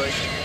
like